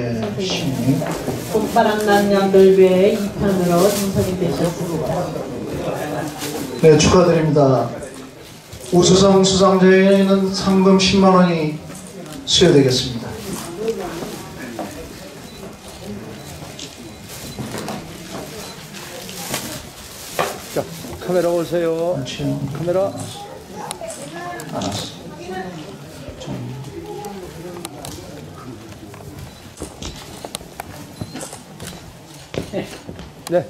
예, 신이 봄바람 연돌배의 2편으로 당선이 되셨습니다. 네, 축하드립니다. 우수상 수상자에는 상금 10만 원이 수여되겠습니다. 자, 카메라 오세요. 카메라. 알았어. 네.